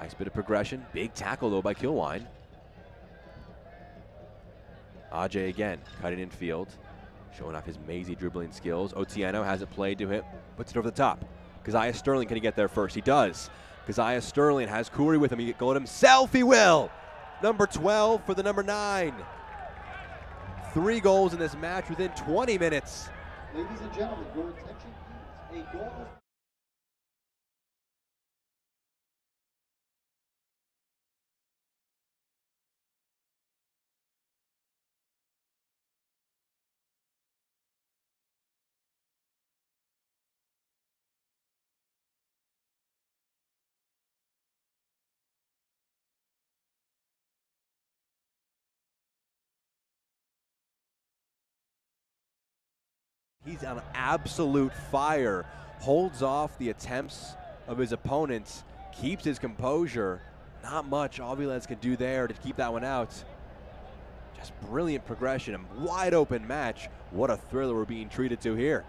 Nice bit of progression. Big tackle, though, by Kilwine. Ajay again, cutting in field, showing off his mazy dribbling skills. Otieno has it played to him, puts it over the top. Kazaiah Sterling, can he get there first? He does. Kazaiah Sterling has Khoury with him. He can go himself. He will. Number 12 for the number 9. Three goals in this match within 20 minutes. Ladies and gentlemen, your attention please. A goal He's on absolute fire. Holds off the attempts of his opponents, keeps his composure. Not much Aviles can do there to keep that one out. Just brilliant progression and wide open match. What a thriller we're being treated to here.